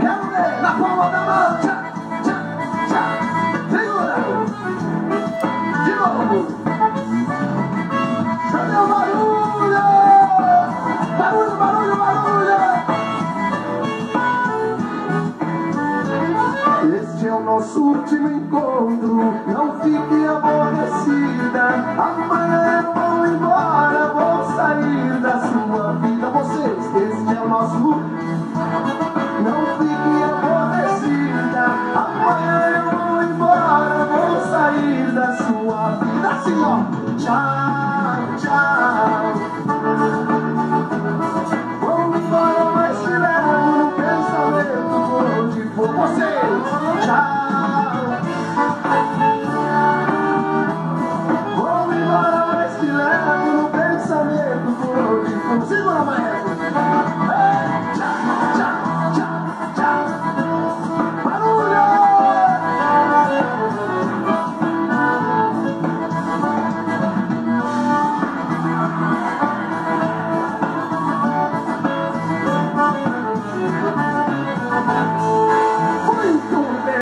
Quero ver na palma da mão. Tchá, tchá, tchá. Segura. De novo. Cadê o barulho? Barulho, barulho, barulho. Este é o nosso último encontro. assim, ó. Tchau, tchau. Vamos embora, mas te levo no pensamento por onde for você. Tchau. Vamos embora, mas te levo no pensamento por onde for. Segura, maestro.